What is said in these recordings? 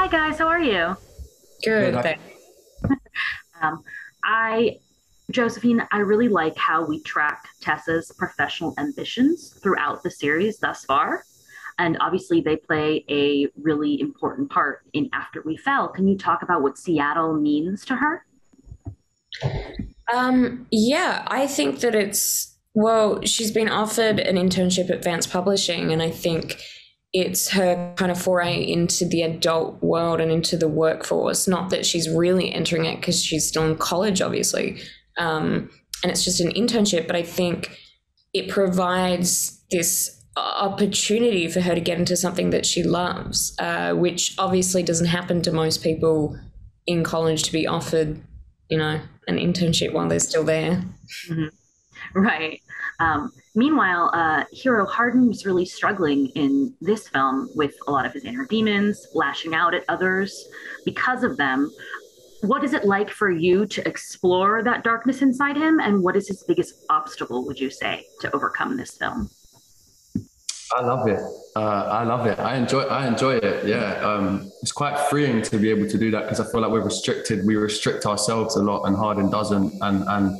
Hi, guys. How are you? Good. Good. Um, I, Josephine, I really like how we track Tessa's professional ambitions throughout the series thus far. And obviously, they play a really important part in After We Fell. Can you talk about what Seattle means to her? Um, yeah, I think that it's well, she's been offered an internship at Vance Publishing, and I think it's her kind of foray into the adult world and into the workforce. Not that she's really entering it because she's still in college, obviously, um, and it's just an internship. But I think it provides this opportunity for her to get into something that she loves, uh, which obviously doesn't happen to most people in college to be offered, you know, an internship while they're still there. Right. Um, meanwhile, uh, Hero Hardin was really struggling in this film with a lot of his inner demons, lashing out at others because of them. What is it like for you to explore that darkness inside him? And what is his biggest obstacle, would you say, to overcome this film? I love it. Uh, I love it. I enjoy. I enjoy it. Yeah, um, it's quite freeing to be able to do that because I feel like we're restricted. We restrict ourselves a lot, and Hardin doesn't. And and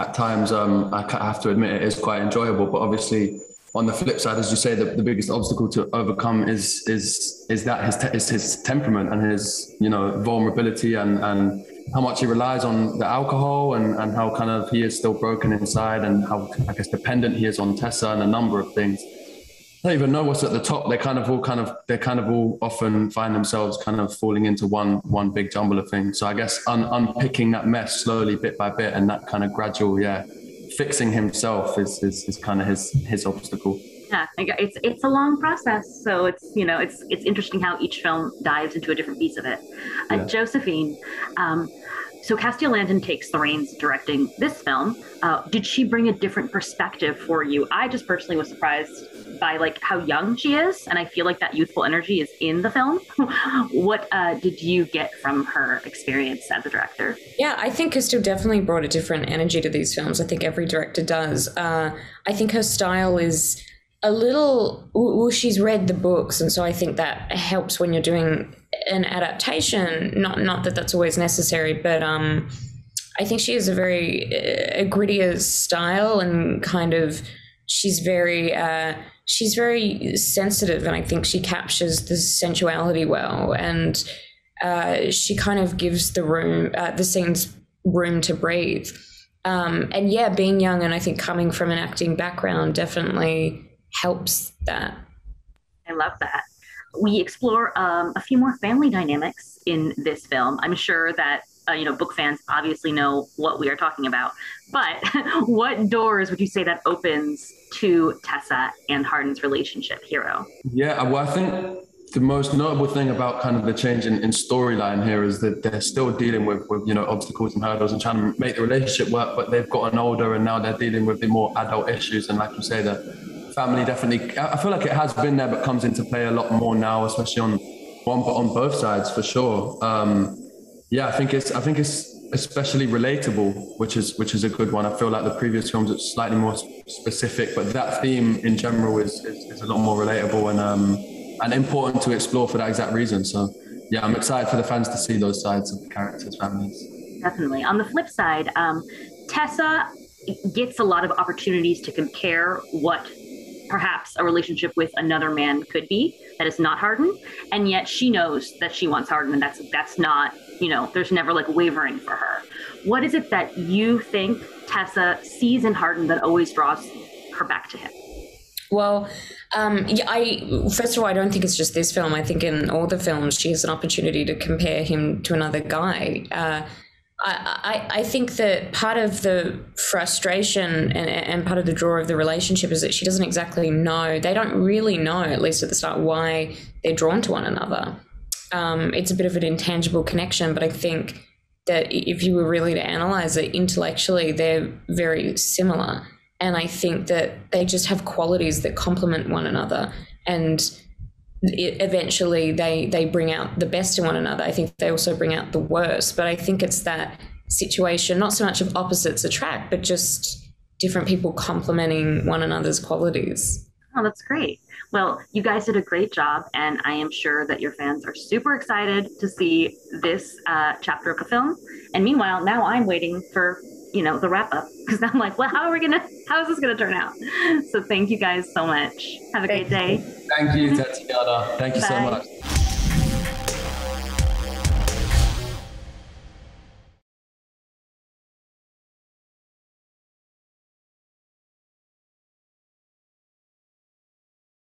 at times, um, I have to admit it is quite enjoyable. But obviously, on the flip side, as you say, the, the biggest obstacle to overcome is is is that his te- is his temperament and his you know vulnerability and and how much he relies on the alcohol and and how kind of he is still broken inside and how I guess dependent he is on Tessa and a number of things. I don't even know what's at the top. They kind of all kind of they kind of all often find themselves kind of falling into one one big jumble of things. So I guess un, unpicking that mess slowly, bit by bit, and that kind of gradual, yeah, fixing himself is is, is kind of his his obstacle. Yeah, it's it's a long process, so it's you know it's it's interesting how each film dives into a different piece of it. Uh, Yeah. Josephine, um, so Castille Landon takes the reins directing this film. Uh, did she bring a different perspective for you? I just personally was surprised by like how young she is, and I feel like that youthful energy is in the film. what uh, did you get from her experience as a director? Yeah, I think Castille definitely brought a different energy to these films. I think every director does. Uh, I think her style is a little. Well, she's read the books, and so I think that helps when you're doing an adaptation. Not not that that's always necessary, but um, I think she has a very uh, a grittier style and kind of. She's very. Uh, she's very sensitive, and I think she captures the sensuality well and uh, she kind of gives the room, uh, the scenes room to breathe. Um, and yeah, being young and I think coming from an acting background definitely helps that. I love that. We explore um, a few more family dynamics in this film. I'm sure that uh, you know book fans obviously know what we are talking about, but what doors would you say that opens to Tessa and Hardin's relationship, Hero? Yeah, well, I think the most notable thing about kind of the change in, in storyline here is that they're still dealing with, with you know obstacles and hurdles and trying to make the relationship work, but they've gotten older and now they're dealing with the more adult issues. And like you say, the family definitely, I feel like it has been there, but comes into play a lot more now, especially on on, on both sides for sure. Um, yeah, I think it's I think it's especially relatable, which is which is a good one. I feel like the previous films it's slightly more specific, but that theme in general is is, is a lot more relatable and um and important to explore for that exact reason. So yeah, I'm excited for the fans to see those sides of the characters' families. Definitely. On the flip side, um, Tessa gets a lot of opportunities to compare what perhaps a relationship with another man could be that is not Hardin, and yet she knows that she wants Hardin, and that's that's not you know there's never like wavering for her. What is it that you think Tessa sees in Hardin that always draws her back to him? Well, um, yeah, I first of all, I don't think it's just this film. I think in all the films, she has an opportunity to compare him to another guy. Uh, I, I, think that part of the frustration and, and part of the draw of the relationship is that she doesn't exactly know. They don't really know, at least at the start, why they're drawn to one another. Um, it's a bit of an intangible connection, but I think that if you were really to analyze it intellectually, they're very similar. And I think that they just have qualities that complement one another. And it, eventually they, they bring out the best in one another. I think they also bring out the worst. But I think it's that situation, not so much of opposites attract, but just different people complementing one another's qualities. Oh, that's great. Well, you guys did a great job, and I am sure that your fans are super excited to see this uh, chapter of the film. And meanwhile, now I'm waiting for you know the wrap up because I'm like, well, how are we gonna? How is this gonna turn out? So thank you guys so much. Have a Thank great day. Thank you, mm-hmm. Tatiana. Thank you so much.